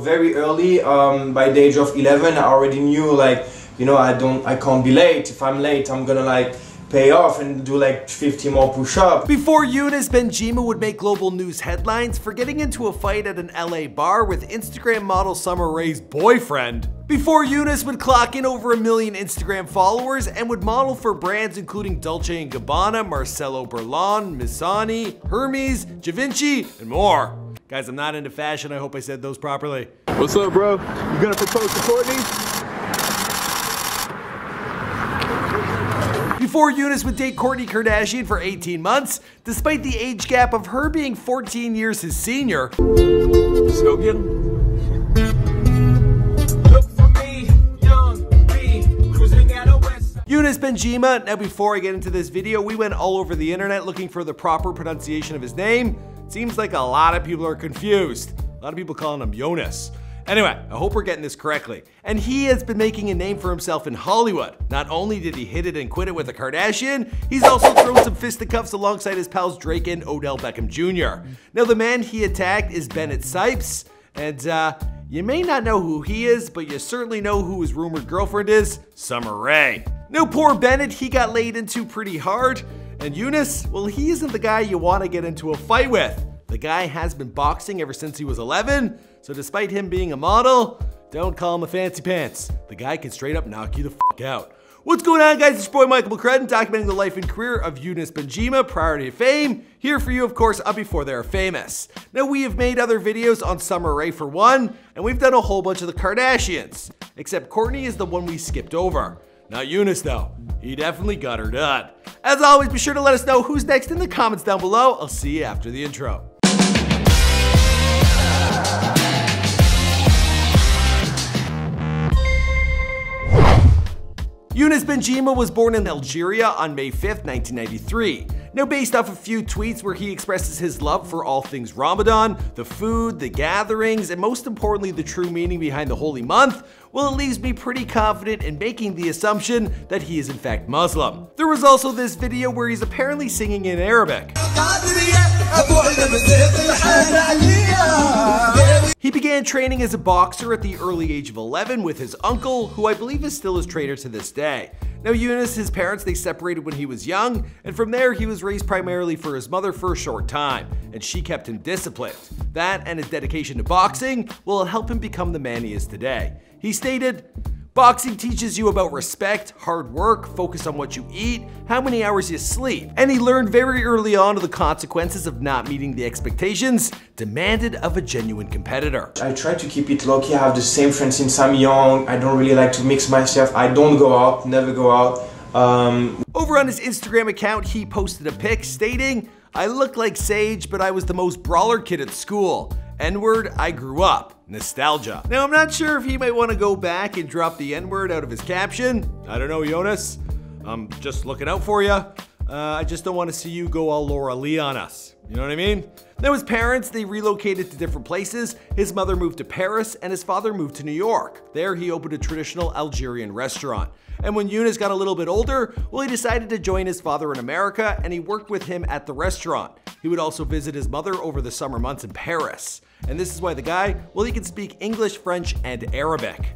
Very early, um, by the age of 11, I already knew like, you know, I don't, I can't be late. If I'm late, I'm gonna like pay off and do like 50 more push-ups. Before Younes Bendjima would make global news headlines for getting into a fight at an LA bar with Instagram model Sommer Ray's boyfriend. Before Younes would clock in over a million Instagram followers and would model for brands including Dolce & Gabbana, Marcelo Burlon, Missoni, Hermes, Givenchy, and more. Guys, I'm not into fashion. I hope I said those properly. What's up, bro? You gonna propose to Kourtney? Before Younes would date Kourtney Kardashian for 18 months, despite the age gap of her being 14 years his senior. Let's go get him. Younes Bendjima. Now before I get into this video, we went all over the internet looking for the proper pronunciation of his name. Seems like a lot of people are confused. A lot of people calling him Jonas. Anyway, I hope we're getting this correctly. And he has been making a name for himself in Hollywood. Not only did he hit it and quit it with a Kardashian, he's also thrown some fisticuffs alongside his pals Drake and Odell Beckham Jr. Now the man he attacked is Bennett Sipes, and uh, you may not know who he is, but you certainly know who his rumored girlfriend is, Sommer Ray. Now poor Bennett, he got laid into pretty hard, and Younes, well, he isn't the guy you want to get into a fight with. The guy has been boxing ever since he was 11, so despite him being a model, don't call him a fancy pants. The guy can straight up knock you the fuck out. What's going on guys, it's your boy Michael McCrudden documenting the life and career of Younes Bendjima prior to fame. Here for you of course up before they're famous. Now we have made other videos on Sommer Ray for one, and we've done a whole bunch of the Kardashians. Except Kourtney is the one we skipped over. Not Younes though. He definitely got her done. As always, be sure to let us know who's next in the comments down below. I'll see you after the intro. Younes Bendjima was born in Algeria on May 5th, 1993. Now based off a few tweets where he expresses his love for all things Ramadan, the food, the gatherings, and most importantly the true meaning behind the holy month, well it leaves me pretty confident in making the assumption that he is in fact Muslim. There was also this video where he's apparently singing in Arabic. He began training as a boxer at the early age of 11 with his uncle, who I believe is still his trainer to this day. Now Younes, his parents, they separated when he was young, and from there he was raised primarily for his mother for a short time, and she kept him disciplined. That and his dedication to boxing will help him become the man he is today. He stated, Boxing teaches you about respect, hard work, focus on what you eat, how many hours you sleep. And he learned very early on of the consequences of not meeting the expectations demanded of a genuine competitor. I try to keep it low-key. I have the same friends since I'm young. I don't really like to mix myself. I don't go out, never go out. Um, Over on his Instagram account, he posted a pic stating, I look like Sage, but I was the most brawler kid at school. N-word, I grew up. Nostalgia. Now, I'm not sure if he might want to go back and drop the N-word out of his caption. I don't know, Jonas. I'm just looking out for you. Uh, I just don't want to see you go all Laura Lee on us. You know what I mean? Now his parents, they relocated to different places. His mother moved to Paris and his father moved to New York. There he opened a traditional Algerian restaurant. And when Younes got a little bit older, well, he decided to join his father in America and he worked with him at the restaurant. He would also visit his mother over the summer months in Paris. And this is why the guy, well, he can speak English, French, and Arabic.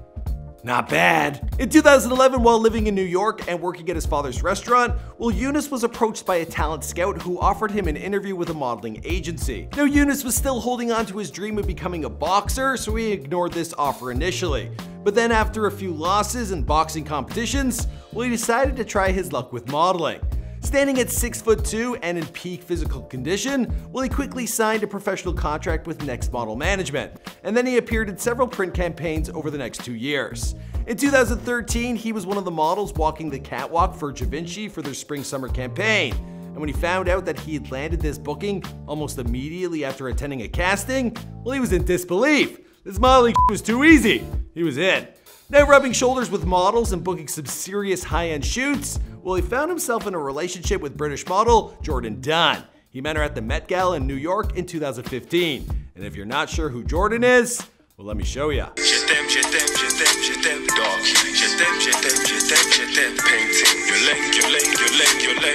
Not bad. In 2011, while living in New York and working at his father's restaurant, Will Younes was approached by a talent scout who offered him an interview with a modeling agency. Now, Younes was still holding on to his dream of becoming a boxer, so he ignored this offer initially. But then after a few losses in boxing competitions, well, he decided to try his luck with modeling. Standing at 6 foot 2 and in peak physical condition, well he quickly signed a professional contract with Next Model Management, and then he appeared in several print campaigns over the next two years. In 2013, he was one of the models walking the catwalk for Givenchy for their spring-summer campaign, and when he found out that he had landed this booking almost immediately after attending a casting, well he was in disbelief. This modeling was too easy. He was in. Now rubbing shoulders with models and booking some serious high-end shoots, well, he found himself in a relationship with British model Jourdan Dunn. He met her at the Met Gala in New York in 2015. And if you're not sure who Jourdan is, well, let me show you.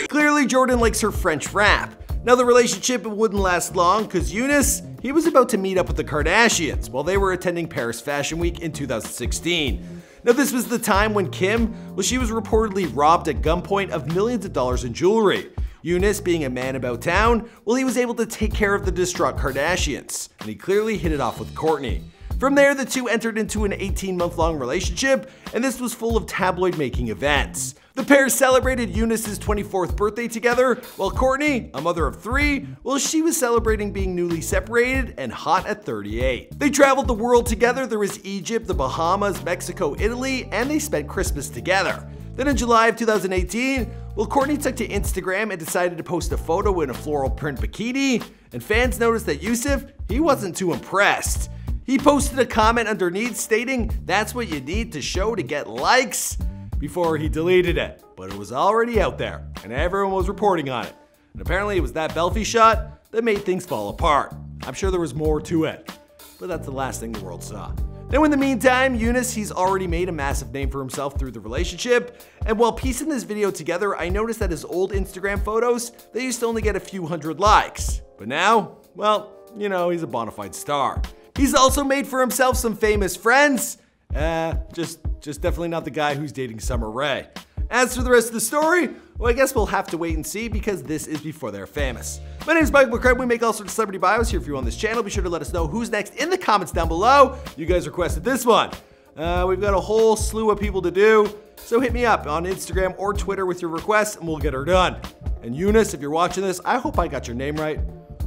Clearly, Jourdan likes her French rap. Now, the relationship wouldn't last long because Younes, he was about to meet up with the Kardashians while they were attending Paris Fashion Week in 2016. Now, this was the time when Kim, well, she was reportedly robbed at gunpoint of millions of dollars in jewelry. Younes being a man about town, well, he was able to take care of the distraught Kardashians, and he clearly hit it off with Kourtney. From there, the two entered into an 18 month long relationship, and this was full of tabloid making events. The pair celebrated Younes's 24th birthday together, while Kourtney, a mother of three, well, she was celebrating being newly separated and hot at 38. They traveled the world together. There was Egypt, the Bahamas, Mexico, Italy, and they spent Christmas together. Then in July of 2018, well, Kourtney took to Instagram and decided to post a photo in a floral print bikini, and fans noticed that Youssef, he wasn't too impressed. He posted a comment underneath stating, that's what you need to show to get likes before he deleted it, but it was already out there, and everyone was reporting on it. And apparently it was that Belfie shot that made things fall apart. I'm sure there was more to it, but that's the last thing the world saw. Now, in the meantime, Younes, he's already made a massive name for himself through the relationship. And while piecing this video together, I noticed that his old Instagram photos, they used to only get a few hundred likes. But now, well, you know, he's a bona fide star. He's also made for himself some famous friends. Uh, just, just definitely not the guy who's dating Sommer Ray. As for the rest of the story, well, I guess we'll have to wait and see because this is before they're famous. My name is Mike McCrae. We make all sorts of celebrity bios here for you on this channel. Be sure to let us know who's next in the comments down below. You guys requested this one. Uh, we've got a whole slew of people to do, so hit me up on Instagram or Twitter with your requests and we'll get her done. And Younes, if you're watching this, I hope I got your name right.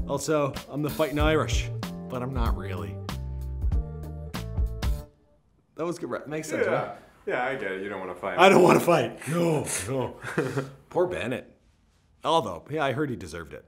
Also, I'm the fighting Irish, but I'm not really. That was good. right? Makes sense, right? Yeah, I get it. You don't want to fight. I don't want to fight. No, no. Poor Bennett. Although, yeah, I heard he deserved it.